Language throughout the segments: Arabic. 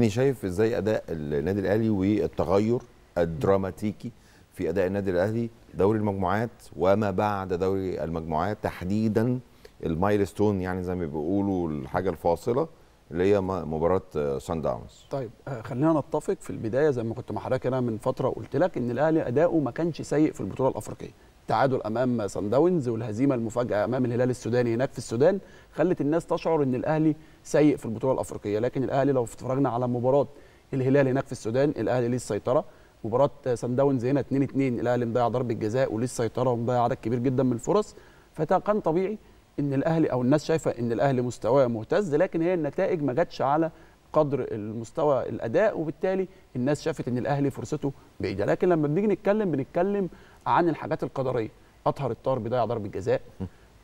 يعني شايف إزاي أداء النادي الأهلي والتغير الدراماتيكي في أداء النادي الأهلي دوري المجموعات وما بعد دوري المجموعات تحديدا المايلستون يعني زي ما بيقولوا الحاجة الفاصلة. اللي هي مباراة سان داونز طيب آه، خلينا نتفق في البداية زي ما كنت مع حضرتك أنا من فترة قلت لك إن الأهلي أداؤه ما كانش سيء في البطولة الأفريقية. التعادل أمام سان داونز والهزيمة المفاجأة أمام الهلال السوداني هناك في السودان خلت الناس تشعر إن الأهلي سيء في البطولة الأفريقية. لكن الأهلي لو اتفرجنا على مباراة الهلال هناك في السودان الأهلي ليه السيطرة. مباراة سان داونز هنا 2 2 الأهلي مضيع ضربة جزاء وليه السيطرة ومضيع عدد كبير جدا من الفرص. فكان طبيعي إن الأهلي أو الناس شايفة إن الأهلي مستواه مهتز لكن هي النتائج ما جاتش على قدر المستوى الأداء وبالتالي الناس شافت إن الأهلي فرصته بعيدة. لكن لما بنيجي نتكلم بنتكلم عن الحاجات القدرية. أطهر الطار بيضيع ضربة جزاء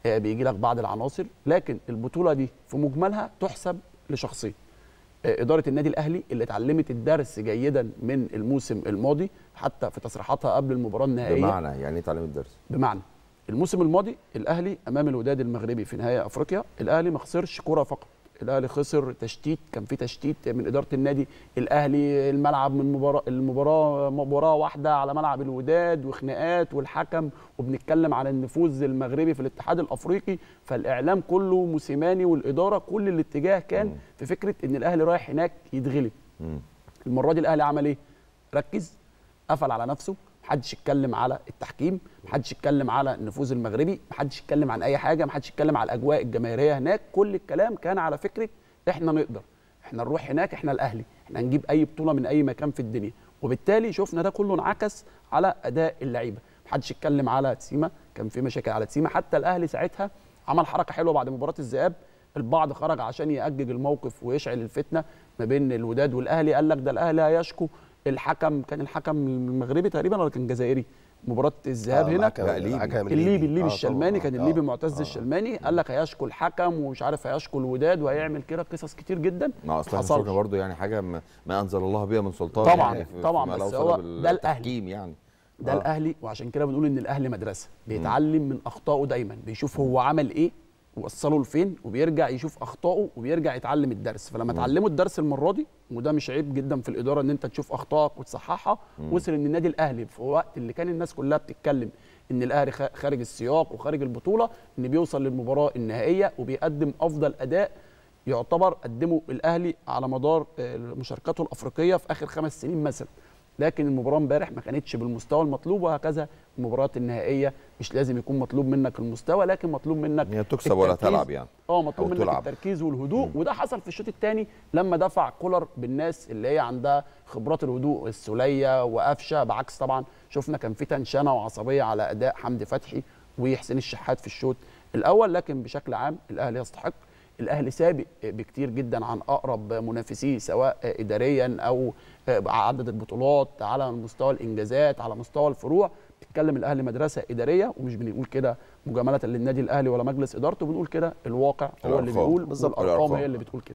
آه، بيجي لك بعض العناصر لكن البطولة دي في مجملها تحسب لشخصين. آه، إدارة النادي الأهلي اللي اتعلمت الدرس جيدا من الموسم الماضي حتى في تصريحاتها قبل المباراة النهائية. بمعنى يعني إيه تعليم الدرس؟ بمعنى الموسم الماضي الأهلي أمام الوداد المغربي في نهائي أفريقيا الأهلي ما خسرش كرة فقط. الأهلي خسر تشتيت كان في تشتيت من إدارة النادي. الأهلي الملعب من مباراه المباراة مباراة واحدة على ملعب الوداد وخناقات والحكم وبنتكلم على النفوذ المغربي في الاتحاد الأفريقي. فالإعلام كله موسيماني والإدارة كل الاتجاه كان في فكرة إن الأهلي رايح هناك يتغلب. المرة دي الأهلي عمل إيه؟ ركز قفل على نفسه محدش يتكلم على التحكيم محدش يتكلم على النفوذ المغربي محدش يتكلم عن أي حاجة محدش يتكلم على الأجواء الجماهيرية هناك. كل الكلام كان على فكرة إحنا نقدر. إحنا نروح هناك إحنا الأهلي. إحنا نجيب أي بطولة من أي مكان في الدنيا. وبالتالي شفنا ده كله انعكس على أداء اللعيبة. محدش يتكلم على تسيما. كان في مشاكل على تسيما. حتى الأهلي ساعتها عمل حركة حلوة بعد مباراة الذهاب البعض خرج عشان يأجج الموقف ويشعل الفتنة ما بين الوداد والأهلي. قال لك ده الأهلي هيشكو الحكم كان الحكم المغربي تقريبا ولا كان جزائري مباراة الذهاب آه، هنا الحكم- لا، ليبي. الحكم الليبي الليبي آه، الشلماني طبعاً. كان آه، الليبي آه، معتز آه. الشلماني قال لك هيشكو الحكم ومش عارف هيشكو الوداد وهيعمل كده قصص كتير جدا ما أصلا حصلش. شفنا برضو يعني حاجة ما, ما أنزل الله بها من سلطان طبعاً، يعني طبعاً، بس هو ده. التحكيم يعني ده آه. الأهلي وعشان كده بنقول إن الأهلي مدرسة بيتعلم من أخطائه دايما بيشوف هو عمل إيه ووصله لفين؟ وبيرجع يشوف أخطائه وبيرجع يتعلم الدرس. فلما اتعلموا الدرس المرة دي وده مش عيب جدا في الإدارة إن أنت تشوف أخطائك وتصححها وصل إن النادي الأهلي في وقت اللي كان الناس كلها بتتكلم إن الأهلي خارج السياق وخارج البطولة إن بيوصل للمباراة النهائية وبيقدم أفضل أداء يعتبر قدمه الأهلي على مدار آه، مشاركاته الأفريقية في آخر خمس سنين مثلا. لكن المباراة امبارح ما كانتش بالمستوى المطلوب وهكذا المباريات النهائية مش لازم يكون مطلوب منك المستوى لكن مطلوب منك هي تكسب ولا. تلعب يعني آه مطلوب منك تلعب. التركيز والهدوء وده حصل في الشوط الثاني لما دفع كولر بالناس اللي هي عندها خبرات الهدوء السولية وقفشة بعكس طبعا شفنا كان في تنشنه وعصبية على أداء حمدي فتحي وحسين الشحات في الشوط الأول لكن بشكل عام الأهلي يستحق الأهلي سابق بكتير جدا عن أقرب منافسيه سواء اداريا أو عدد البطولات على مستوى الإنجازات على مستوى الفروع بتتكلم الأهلي مدرسة إدارية ومش بنقول كده مجاملة للنادي الأهلي ولا مجلس إدارته بنقول كده الواقع هو اللي. بيقول بالظبط، الأرقام. هي اللي بتقول كده